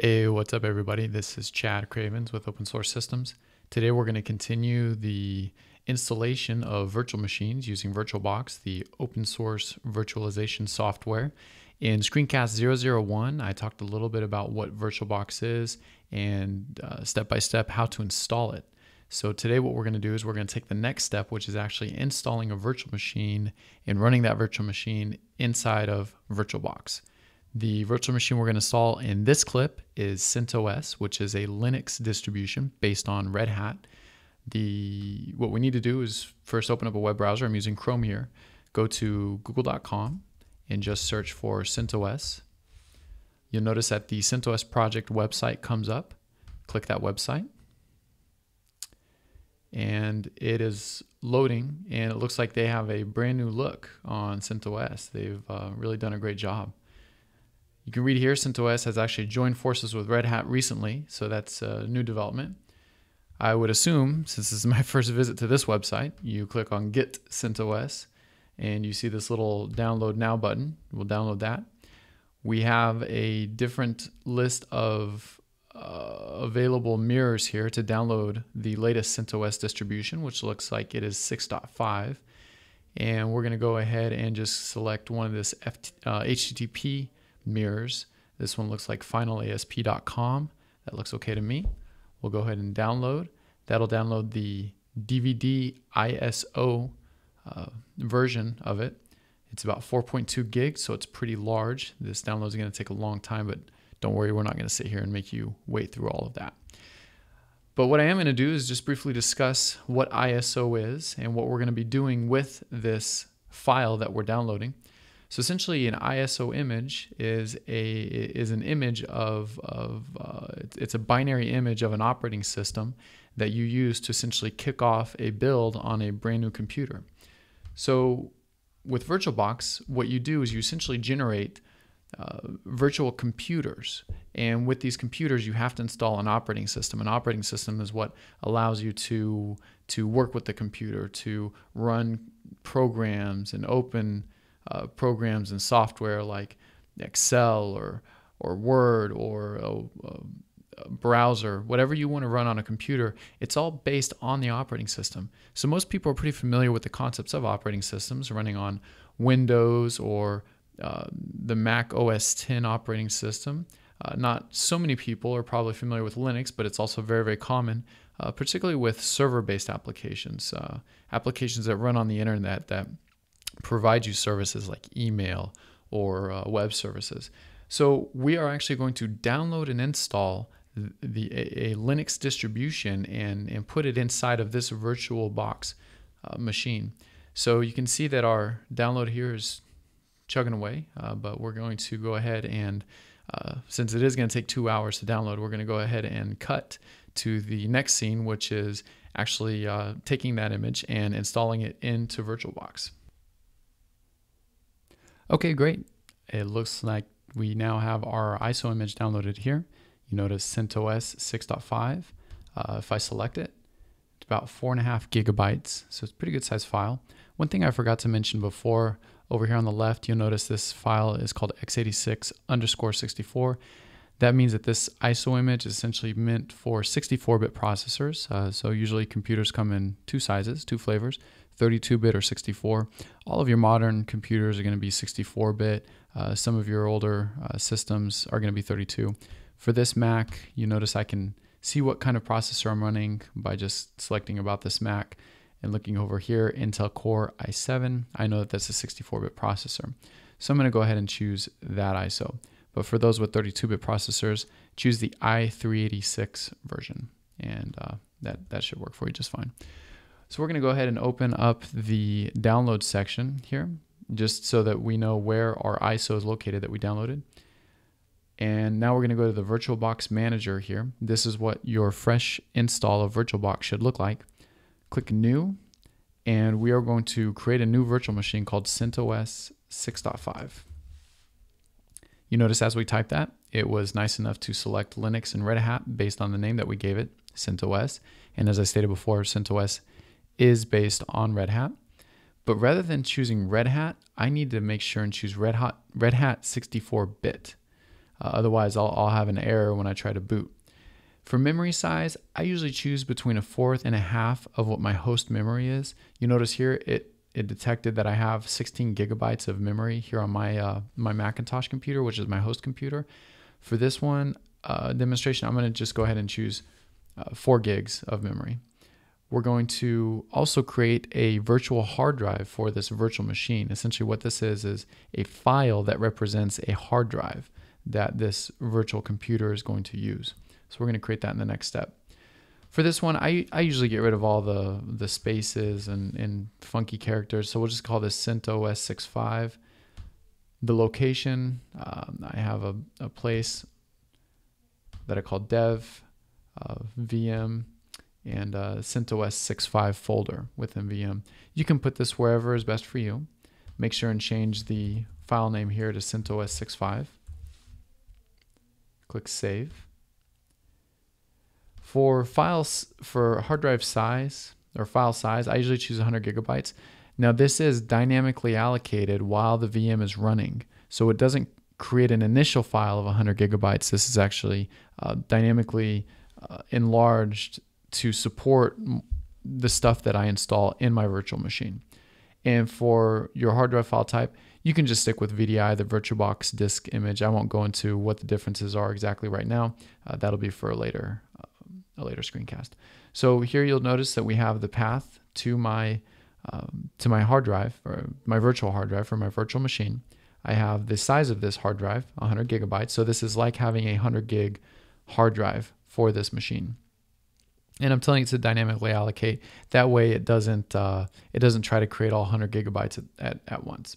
Hey, what's up, everybody? This is Chad Cravens with Open Source Systems. Today, we're going to continue the installation of virtual machines using VirtualBox, the open source virtualization software. In Screencast 001, I talked a little bit about what VirtualBox is and uh, step by step how to install it. So today what we're going to do is we're going to take the next step, which is actually installing a virtual machine and running that virtual machine inside of VirtualBox. The virtual machine we're going to install in this clip is CentOS, which is a Linux distribution based on Red Hat. The what we need to do is first open up a web browser. I'm using Chrome here. Go to google.com and just search for CentOS. You'll notice that the CentOS project website comes up. Click that website and it is loading and it looks like they have a brand new look on CentOS. They've uh, really done a great job. You can read here CentOS has actually joined forces with Red Hat recently, so that's a new development. I would assume, since this is my first visit to this website, you click on Get CentOS and you see this little download now button. We'll download that. We have a different list of uh, available mirrors here to download the latest CentOS distribution, which looks like it is 6.5. And we're going to go ahead and just select one of this FT, uh, HTTP mirrors. This one looks like finalasp.com. That looks okay to me. We'll go ahead and download. That'll download the DVD ISO uh, version of it. It's about 4.2 gigs, so it's pretty large. This download is going to take a long time, but don't worry, we're not going to sit here and make you wait through all of that. But what I am going to do is just briefly discuss what ISO is and what we're going to be doing with this file that we're downloading. So essentially, an ISO image is a is an image of of uh, it's a binary image of an operating system that you use to essentially kick off a build on a brand new computer. So with VirtualBox, what you do is you essentially generate uh, virtual computers. And with these computers, you have to install an operating system. An operating system is what allows you to to work with the computer, to run programs and open uh, programs and software like Excel or or Word or a, a browser, whatever you want to run on a computer. It's all based on the operating system. So most people are pretty familiar with the concepts of operating systems running on Windows or uh, the Mac OS 10 operating system. Uh, not so many people are probably familiar with Linux, but it's also very, very common, uh, particularly with server based applications, uh, applications that run on the internet that provide you services like email or uh, web services. So, we are actually going to download and install the, a, a Linux distribution and, and put it inside of this virtual VirtualBox machine. So, you can see that our download here is chugging away, uh, but we're going to go ahead and, uh, since it is going to take two hours to download, we're going to go ahead and cut to the next scene, which is actually uh, taking that image and installing it into VirtualBox. Okay, great. It looks like we now have our ISO image downloaded here. You notice CentOS 6.5. Uh, if I select it, it's about four and a half gigabytes, so it's a pretty good size file. One thing I forgot to mention before over here on the left, you'll notice this file is called x86 underscore 64. That means that this ISO image is essentially meant for 64-bit processors. Uh, so usually computers come in two sizes, two flavors, 32-bit or 64. All of your modern computers are going to be 64-bit. Uh, some of your older uh, systems are going to be 32. For this Mac, you notice I can see what kind of processor I'm running by just selecting about this Mac and looking over here, Intel Core i7, I know that that's a 64-bit processor. So I'm going to go ahead and choose that ISO. But for those with 32-bit processors, choose the i386 version, and uh, that, that should work for you just fine. So we're going to go ahead and open up the download section here, just so that we know where our ISO is located that we downloaded. And now we're going to go to the VirtualBox Manager here. This is what your fresh install of VirtualBox should look like click New, and we are going to create a new virtual machine called CentOS 6.5. You notice as we type that, it was nice enough to select Linux and Red Hat based on the name that we gave it, CentOS. And as I stated before, CentOS is based on Red Hat. But rather than choosing Red Hat, I need to make sure and choose Red Hat, Red Hat 64-bit. Uh, otherwise, I'll, I'll have an error when I try to boot. For memory size, I usually choose between a fourth and a half of what my host memory is. You notice here it it detected that I have 16 gigabytes of memory here on my uh, my Macintosh computer, which is my host computer. For this one uh, demonstration, I'm going to just go ahead and choose uh, four gigs of memory. We're going to also create a virtual hard drive for this virtual machine. Essentially, what this is is a file that represents a hard drive that this virtual computer is going to use. So we're going to create that in the next step. For this one, I, I usually get rid of all the, the spaces and, and funky characters. So we'll just call this CentOS 6.5. The location, um, I have a, a place that I call dev, uh, VM, and uh, CentOS 6.5 folder with VM. You can put this wherever is best for you. Make sure and change the file name here to CentOS 6.5. Click Save. For files for hard drive size or file size, I usually choose 100 gigabytes. Now this is dynamically allocated while the VM is running, so it doesn't create an initial file of 100 gigabytes. This is actually uh, dynamically uh, enlarged to support the stuff that I install in my virtual machine. And for your hard drive file type, you can just stick with VDI, the VirtualBox disk image. I won't go into what the differences are exactly right now. Uh, that'll be for a later a later screencast. So here you'll notice that we have the path to my um, to my hard drive or my virtual hard drive for my virtual machine. I have the size of this hard drive, 100 gigabytes. So this is like having a 100 gig hard drive for this machine. And I'm telling it to dynamically allocate. That way, it doesn't uh, it doesn't try to create all 100 gigabytes at, at, once.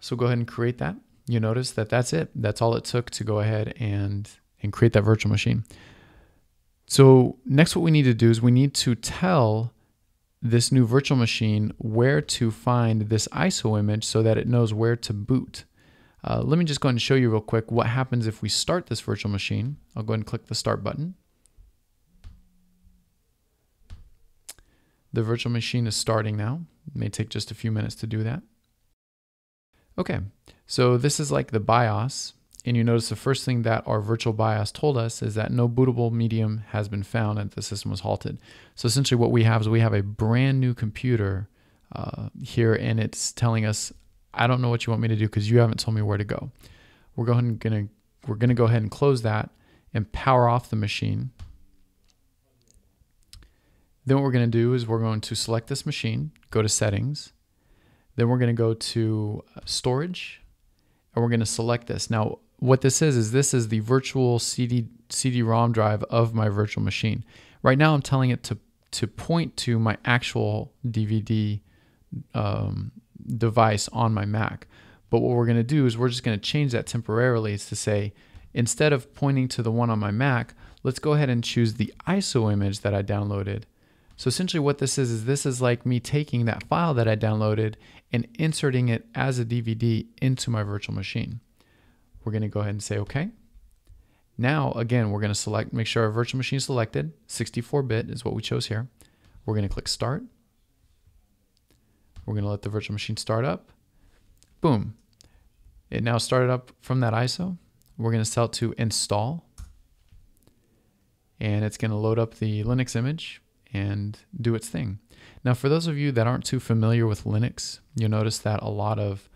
So go ahead and create that. You notice that that's it. That's all it took to go ahead and and create that virtual machine. So next what we need to do is we need to tell this new virtual machine where to find this ISO image so that it knows where to boot. Uh, let me just go ahead and show you real quick what happens if we start this virtual machine. I'll go ahead and click the start button. The virtual machine is starting now. It may take just a few minutes to do that. Okay, so this is like the BIOS. And you notice the first thing that our virtual BIOS told us is that no bootable medium has been found and the system was halted. So essentially what we have is we have a brand new computer uh, here and it's telling us, I don't know what you want me to do because you haven't told me where to go. We're going to we're going to go ahead and close that and power off the machine. Then what we're going to do is we're going to select this machine, go to settings. Then we're going to go to uh, storage and we're going to select this. Now, what this is is this is the virtual CD CD-ROM drive of my virtual machine. Right now, I'm telling it to to point to my actual DVD um, device on my Mac. But what we're going to do is we're just going to change that temporarily is to say instead of pointing to the one on my Mac, let's go ahead and choose the ISO image that I downloaded. So essentially what this is, is this is like me taking that file that I downloaded and inserting it as a DVD into my virtual machine. We're going to go ahead and say OK. Now, again, we're going to select, make sure our virtual machine is selected. 64-bit is what we chose here. We're going to click Start. We're going to let the virtual machine start up. Boom. It now started up from that ISO. We're going to tell it to install. And it's going to load up the Linux image and do its thing. Now, for those of you that aren't too familiar with Linux, you'll notice that a lot of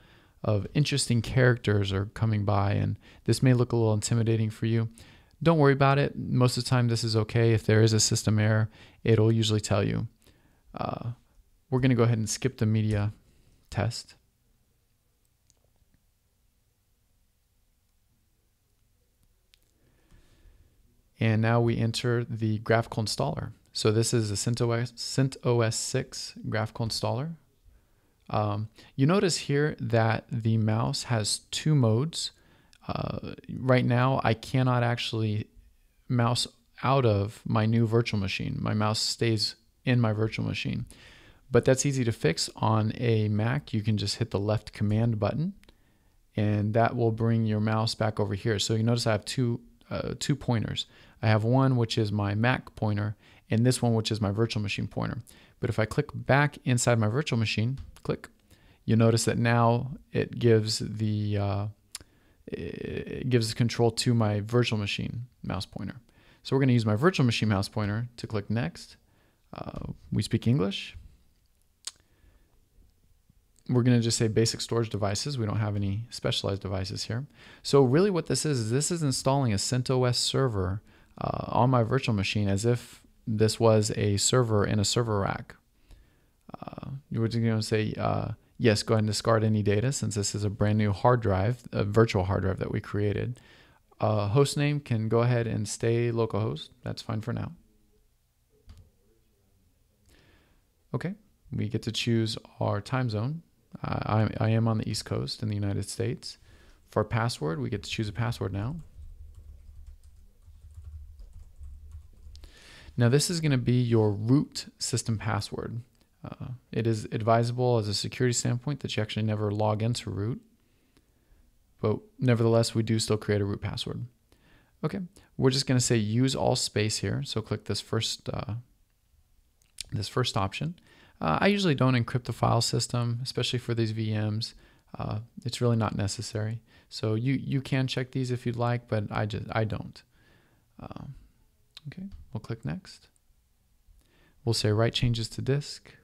of interesting characters are coming by, and this may look a little intimidating for you. Don't worry about it. Most of the time, this is okay. If there is a system error, it'll usually tell you. Uh, we're going to go ahead and skip the media test. And now we enter the graphical installer. So this is a CentOS, CentOS 6 graphical installer. Um, you notice here that the mouse has two modes. Uh, right now, I cannot actually mouse out of my new virtual machine. My mouse stays in my virtual machine. But that's easy to fix on a Mac. You can just hit the left command button and that will bring your mouse back over here. So you notice I have two, uh, two pointers. I have one which is my Mac pointer and this one which is my virtual machine pointer. But if I click back inside my virtual machine, click, you'll notice that now it gives the uh, it gives control to my virtual machine mouse pointer. So we're going to use my virtual machine mouse pointer to click next. Uh, we speak English. We're going to just say basic storage devices. We don't have any specialized devices here. So really what this is, is this is installing a CentOS server uh, on my virtual machine as if this was a server in a server rack. Uh, you were going to say, uh, yes, go ahead and discard any data since this is a brand new hard drive, a virtual hard drive that we created. Uh, host name can go ahead and stay localhost. That's fine for now. Okay, we get to choose our time zone. I, I am on the East Coast in the United States. For password, we get to choose a password now. Now this is going to be your root system password. Uh, it is advisable as a security standpoint that you actually never log into root, but nevertheless, we do still create a root password. Okay, we're just going to say use all space here. So click this first uh, this first option. Uh, I usually don't encrypt the file system, especially for these VMs. Uh, it's really not necessary. So you you can check these if you'd like, but I just I don't. Um, okay, we'll click next. We'll say write changes to disk.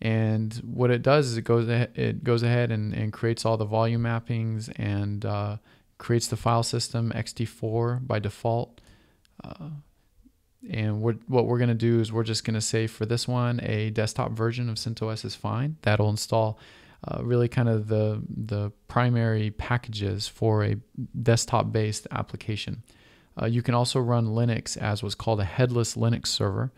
And what it does is it goes ahead, it goes ahead and, and creates all the volume mappings and uh, creates the file system ext4 by default. Uh, and we're, what we're going to do is we're just going to say for this one, a desktop version of CentOS is fine. That'll install uh, really kind of the, the primary packages for a desktop based application. Uh, you can also run Linux as what's called a headless Linux server,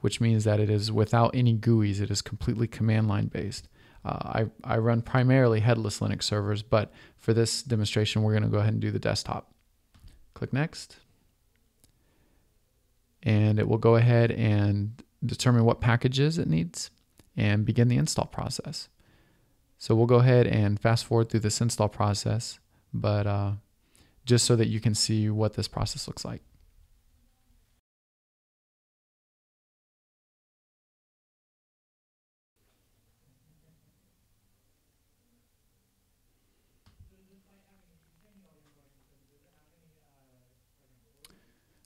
which means that it is without any GUIs. It is completely command line based. Uh, I, I run primarily headless Linux servers, but for this demonstration, we're going to go ahead and do the desktop. Click Next. And it will go ahead and determine what packages it needs and begin the install process. So we'll go ahead and fast forward through this install process, but uh, just so that you can see what this process looks like.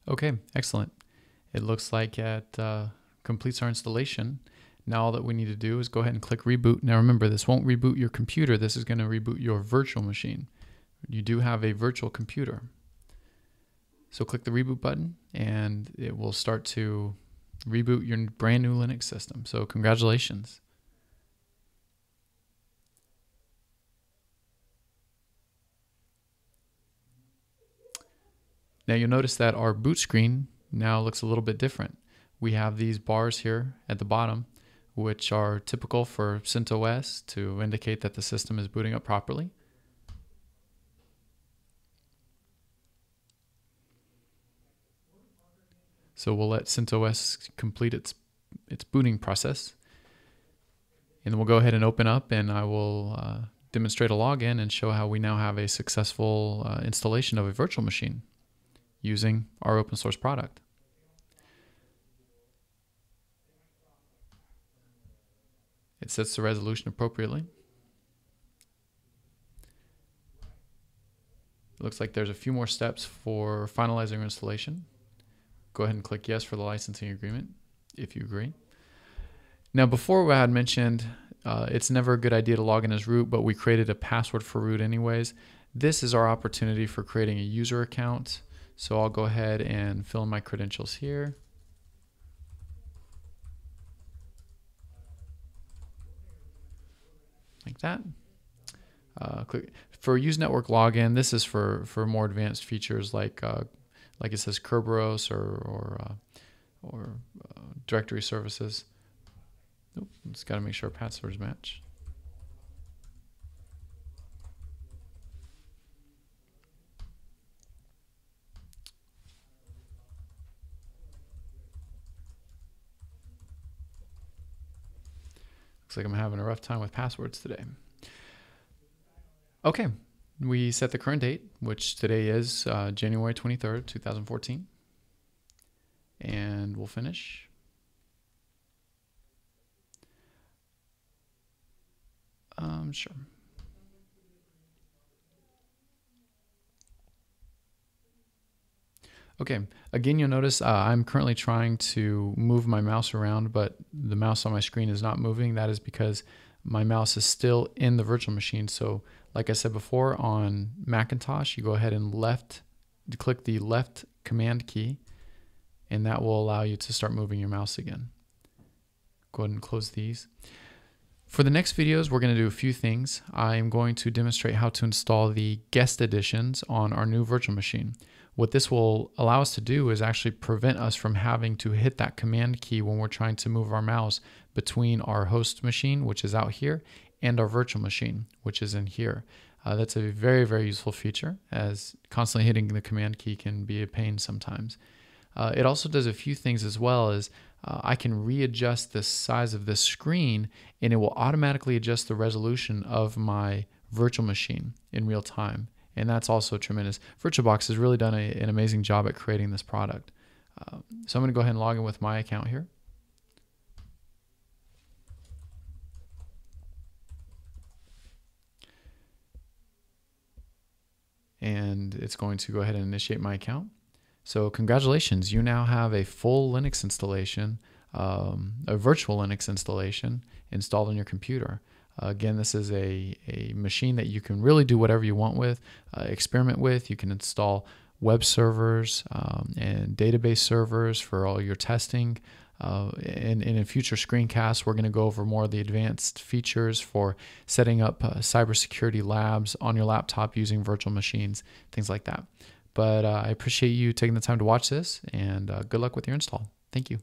Okay, excellent. It looks like it uh, completes our installation. Now all that we need to do is go ahead and click reboot. Now remember, this won't reboot your computer. This is going to reboot your virtual machine. You do have a virtual computer. So click the reboot button and it will start to reboot your brand new Linux system. So congratulations. Now you'll notice that our boot screen now looks a little bit different. We have these bars here at the bottom, which are typical for CentOS to indicate that the system is booting up properly. So we'll let CentOS complete its its booting process. And then we'll go ahead and open up and I will uh, demonstrate a login and show how we now have a successful uh, installation of a virtual machine using our open source product. It sets the resolution appropriately. It looks like there's a few more steps for finalizing installation. Go ahead and click yes for the licensing agreement if you agree. Now, before I had mentioned uh, it's never a good idea to log in as root, but we created a password for root anyways. This is our opportunity for creating a user account so I'll go ahead and fill in my credentials here. Like that. Uh, click for use network login. This is for for more advanced features like uh, like it says Kerberos or or uh, or uh, directory services. Nope, just got to make sure passwords match. Looks like I'm having a rough time with passwords today. Okay, we set the current date, which today is uh, January 23rd, 2014. And we'll finish. Um, sure. Okay, again, you'll notice uh, I'm currently trying to move my mouse around, but the mouse on my screen is not moving. That is because my mouse is still in the virtual machine. So, like I said before, on Macintosh, you go ahead and left, click the left command key, and that will allow you to start moving your mouse again. Go ahead and close these. For the next videos, we're going to do a few things. I am going to demonstrate how to install the guest additions on our new virtual machine. What this will allow us to do is actually prevent us from having to hit that command key when we're trying to move our mouse between our host machine, which is out here, and our virtual machine, which is in here. Uh, that's a very, very useful feature as constantly hitting the command key can be a pain sometimes. Uh, it also does a few things as well as uh, I can readjust the size of this screen and it will automatically adjust the resolution of my virtual machine in real time and that's also tremendous. VirtualBox has really done a, an amazing job at creating this product. Uh, so I'm going to go ahead and log in with my account here. And it's going to go ahead and initiate my account. So congratulations, you now have a full Linux installation, um, a virtual Linux installation installed on your computer. Again, this is a, a machine that you can really do whatever you want with, uh, experiment with. You can install web servers um, and database servers for all your testing. Uh, and, and, in a future screencasts, we're going to go over more of the advanced features for setting up uh, cybersecurity labs on your laptop using virtual machines, things like that. But uh, I appreciate you taking the time to watch this, and uh, good luck with your install. Thank you.